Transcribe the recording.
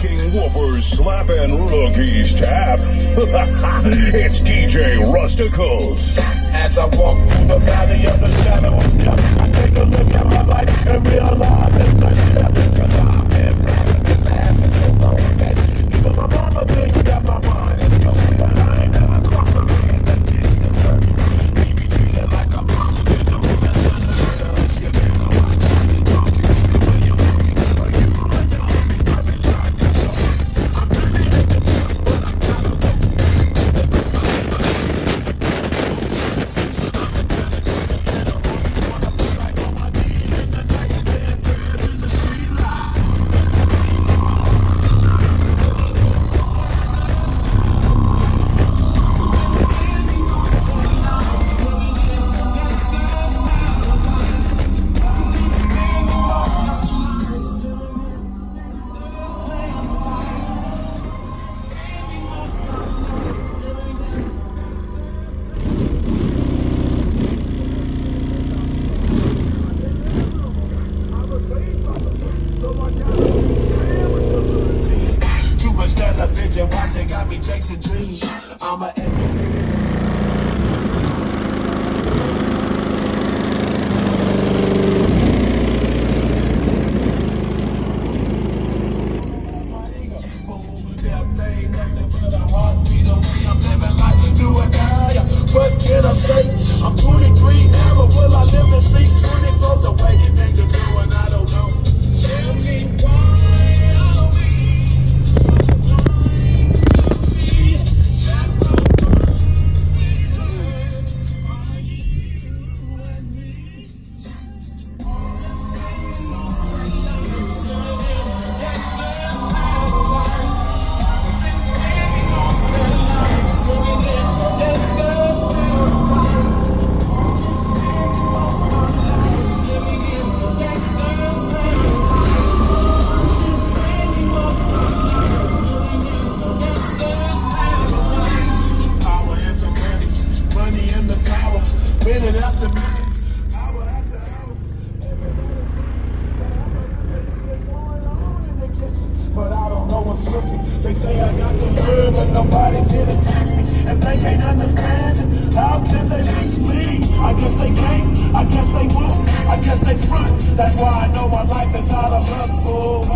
Making woofers slapping rookies tap. it's DJ Rusticles. As I walk through the valley of the shadow of death. dreams. I'm a can't understand how can they reach me? I guess they can't, I guess they won't, I guess they front. That's why I know my life is out of luck, fool.